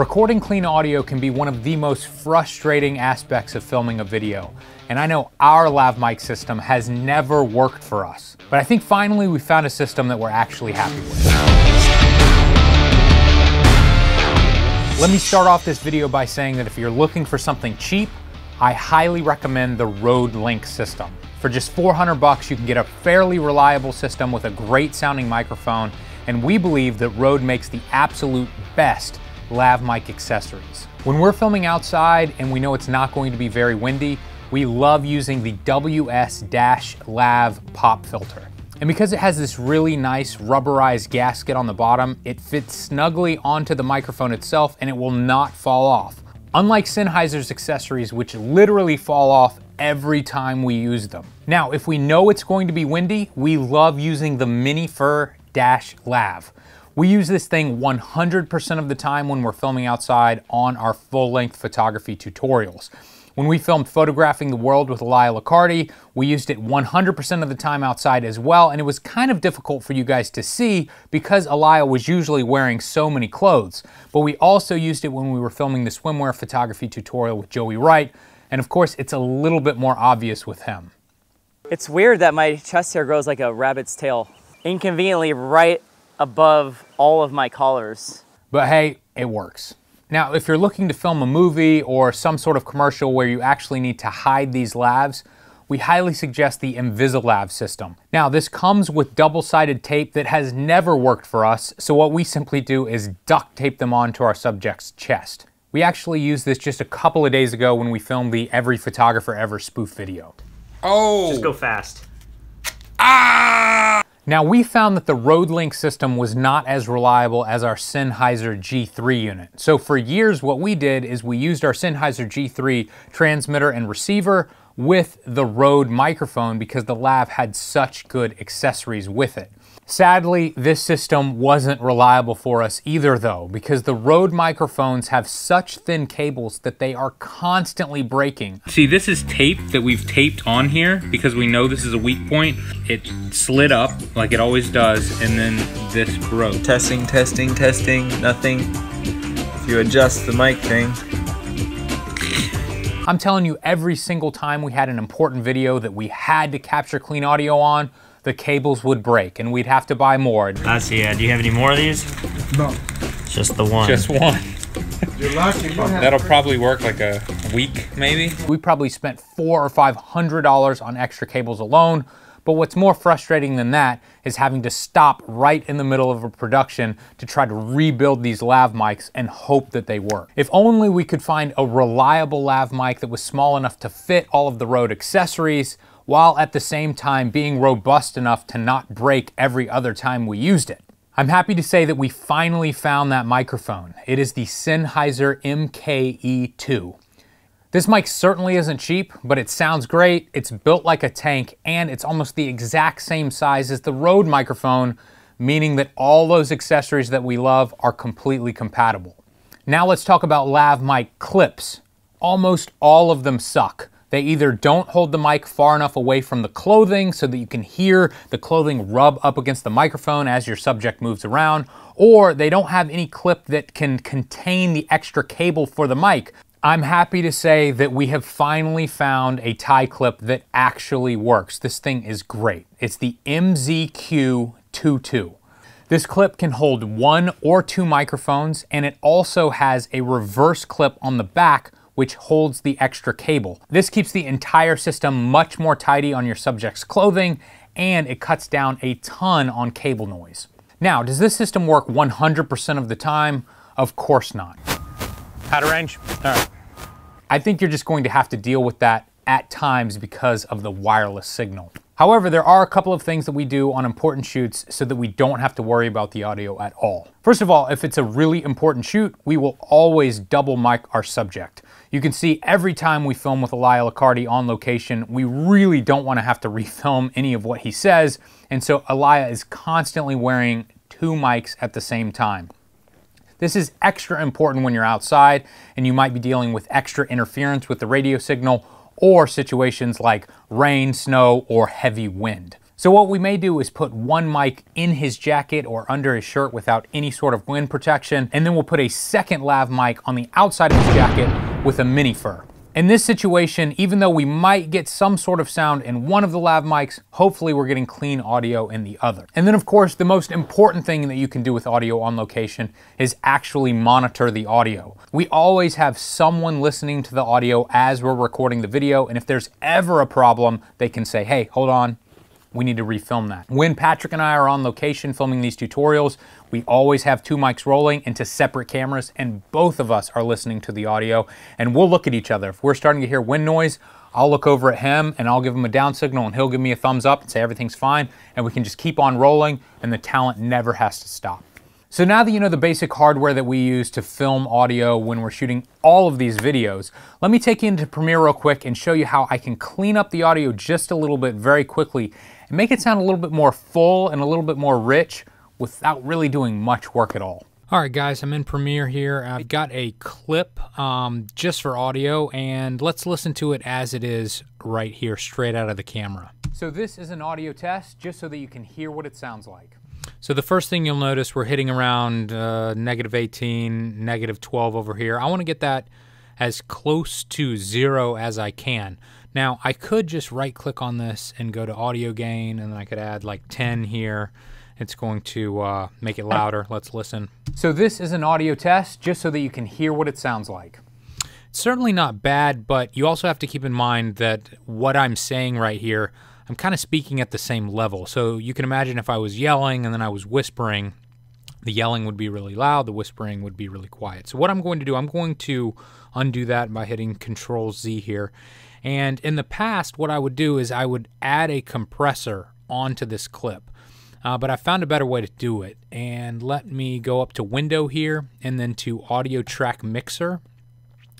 Recording clean audio can be one of the most frustrating aspects of filming a video, and I know our lav mic system has never worked for us. But I think finally we found a system that we're actually happy with. Let me start off this video by saying that if you're looking for something cheap, I highly recommend the Rode Link system. For just 400 bucks, you can get a fairly reliable system with a great sounding microphone, and we believe that Rode makes the absolute best lav mic accessories. When we're filming outside and we know it's not going to be very windy, we love using the WS-Lav pop filter. And because it has this really nice rubberized gasket on the bottom, it fits snugly onto the microphone itself and it will not fall off. Unlike Sennheiser's accessories, which literally fall off every time we use them. Now, if we know it's going to be windy, we love using the Mini Fur Dash Lav. We use this thing 100% of the time when we're filming outside on our full-length photography tutorials. When we filmed Photographing the World with Elia Locardi, we used it 100% of the time outside as well, and it was kind of difficult for you guys to see because Elia was usually wearing so many clothes. But we also used it when we were filming the swimwear photography tutorial with Joey Wright, and of course it's a little bit more obvious with him. It's weird that my chest hair grows like a rabbit's tail. Inconveniently right above all of my collars. But hey, it works. Now, if you're looking to film a movie or some sort of commercial where you actually need to hide these lavs, we highly suggest the InvisiLav system. Now, this comes with double-sided tape that has never worked for us, so what we simply do is duct tape them onto our subject's chest. We actually used this just a couple of days ago when we filmed the Every Photographer Ever spoof video. Oh! Just go fast. Ah! Now we found that the Rode Link system was not as reliable as our Sennheiser G3 unit. So for years what we did is we used our Sennheiser G3 transmitter and receiver with the Rode microphone because the Lav had such good accessories with it. Sadly, this system wasn't reliable for us either though, because the Rode microphones have such thin cables that they are constantly breaking. See, this is tape that we've taped on here because we know this is a weak point. It slid up like it always does, and then this broke. Testing, testing, testing, nothing. If you adjust the mic thing, I'm telling you, every single time we had an important video that we had to capture clean audio on, the cables would break and we'd have to buy more. I see. Yeah. Do you have any more of these? No. Just the one. Just one. That'll probably work like a week, maybe. We probably spent four or five hundred dollars on extra cables alone. But what's more frustrating than that is having to stop right in the middle of a production to try to rebuild these lav mics and hope that they work. If only we could find a reliable lav mic that was small enough to fit all of the Rode accessories, while at the same time being robust enough to not break every other time we used it. I'm happy to say that we finally found that microphone. It is the Sennheiser MKE2. This mic certainly isn't cheap, but it sounds great, it's built like a tank, and it's almost the exact same size as the Rode microphone, meaning that all those accessories that we love are completely compatible. Now let's talk about lav mic clips. Almost all of them suck. They either don't hold the mic far enough away from the clothing so that you can hear the clothing rub up against the microphone as your subject moves around, or they don't have any clip that can contain the extra cable for the mic. I'm happy to say that we have finally found a tie clip that actually works. This thing is great. It's the MZQ22. This clip can hold one or two microphones and it also has a reverse clip on the back which holds the extra cable. This keeps the entire system much more tidy on your subject's clothing and it cuts down a ton on cable noise. Now, does this system work 100% of the time? Of course not. Out of range? All right. I think you're just going to have to deal with that at times because of the wireless signal. However, there are a couple of things that we do on important shoots so that we don't have to worry about the audio at all. First of all, if it's a really important shoot, we will always double mic our subject. You can see every time we film with Elia Locardi on location, we really don't want to have to refilm any of what he says, and so Elia is constantly wearing two mics at the same time. This is extra important when you're outside and you might be dealing with extra interference with the radio signal or situations like rain, snow, or heavy wind. So what we may do is put one mic in his jacket or under his shirt without any sort of wind protection, and then we'll put a second lav mic on the outside of his jacket with a mini fur. In this situation, even though we might get some sort of sound in one of the lav mics, hopefully we're getting clean audio in the other. And then of course, the most important thing that you can do with audio on location is actually monitor the audio. We always have someone listening to the audio as we're recording the video, and if there's ever a problem, they can say, hey, hold on, we need to refilm that. When Patrick and I are on location filming these tutorials, we always have two mics rolling into separate cameras and both of us are listening to the audio and we'll look at each other. If we're starting to hear wind noise, I'll look over at him and I'll give him a down signal and he'll give me a thumbs up and say everything's fine and we can just keep on rolling and the talent never has to stop. So now that you know the basic hardware that we use to film audio when we're shooting all of these videos, let me take you into Premiere real quick and show you how I can clean up the audio just a little bit very quickly and make it sound a little bit more full and a little bit more rich without really doing much work at all. All right, guys, I'm in Premiere here. I've got a clip um, just for audio, and let's listen to it as it is right here, straight out of the camera. So this is an audio test, just so that you can hear what it sounds like. So the first thing you'll notice, we're hitting around uh, negative 18, negative 12 over here. I want to get that as close to zero as I can. Now, I could just right click on this and go to audio gain, and I could add like 10 here. It's going to uh, make it louder. Let's listen. So this is an audio test, just so that you can hear what it sounds like. It's certainly not bad, but you also have to keep in mind that what I'm saying right here I'm kind of speaking at the same level. So you can imagine if I was yelling and then I was whispering, the yelling would be really loud, the whispering would be really quiet. So what I'm going to do, I'm going to undo that by hitting Control Z here. And in the past, what I would do is I would add a compressor onto this clip. Uh, but I found a better way to do it. And let me go up to Window here and then to Audio Track Mixer.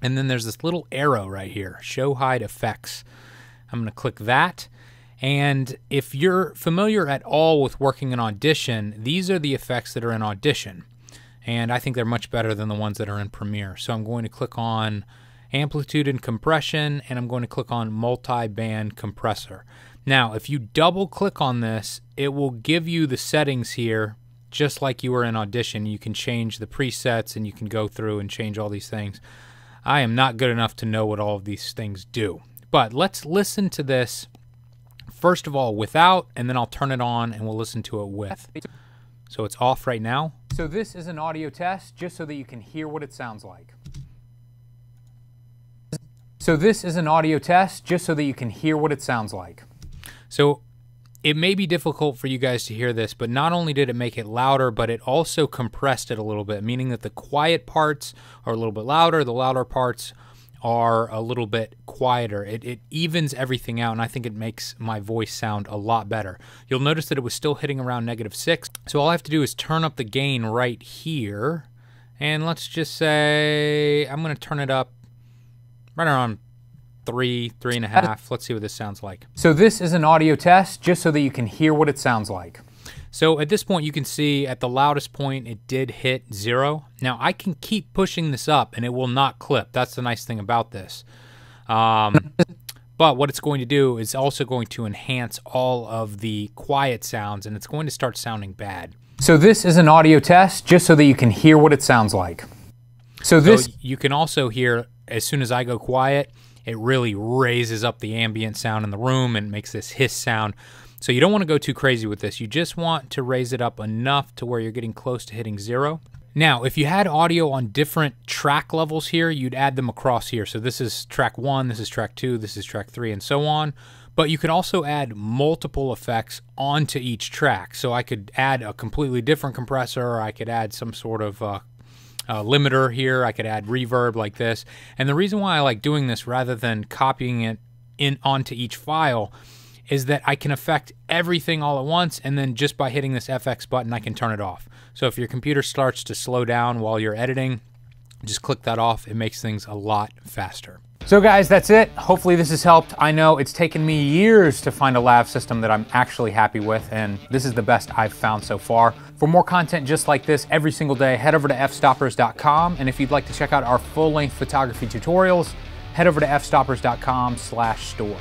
And then there's this little arrow right here, Show Hide Effects. I'm going to click that. And if you're familiar at all with working in Audition, these are the effects that are in Audition. And I think they're much better than the ones that are in Premiere. So I'm going to click on Amplitude and Compression, and I'm going to click on Multi-Band Compressor. Now, if you double click on this, it will give you the settings here just like you were in Audition. You can change the presets and you can go through and change all these things. I am not good enough to know what all of these things do. But let's listen to this first of all without, and then I'll turn it on and we'll listen to it with. So it's off right now. So this is an audio test just so that you can hear what it sounds like. So this is an audio test just so that you can hear what it sounds like. So it may be difficult for you guys to hear this, but not only did it make it louder, but it also compressed it a little bit, meaning that the quiet parts are a little bit louder, the louder parts are a little bit quieter. It, it evens everything out, and I think it makes my voice sound a lot better. You'll notice that it was still hitting around negative six. So all I have to do is turn up the gain right here. And let's just say I'm going to turn it up right around three, three and a half. Let's see what this sounds like. So this is an audio test just so that you can hear what it sounds like. So at this point, you can see at the loudest point, it did hit zero. Now I can keep pushing this up and it will not clip. That's the nice thing about this. Um, but what it's going to do is also going to enhance all of the quiet sounds and it's going to start sounding bad. So this is an audio test just so that you can hear what it sounds like. So this so you can also hear as soon as I go quiet, it really raises up the ambient sound in the room and makes this hiss sound. So you don't want to go too crazy with this. You just want to raise it up enough to where you're getting close to hitting zero. Now, if you had audio on different track levels here, you'd add them across here. So this is track one, this is track two, this is track three, and so on. But you could also add multiple effects onto each track. So I could add a completely different compressor, or I could add some sort of uh, uh, limiter here. I could add reverb like this. And the reason why I like doing this rather than copying it in onto each file is that I can affect everything all at once, and then just by hitting this FX button, I can turn it off. So if your computer starts to slow down while you're editing, just click that off. It makes things a lot faster. So guys, that's it. Hopefully this has helped. I know it's taken me years to find a lav system that I'm actually happy with, and this is the best I've found so far. For more content just like this every single day, head over to fstoppers.com, and if you'd like to check out our full-length photography tutorials, head over to fstoppers.com slash store.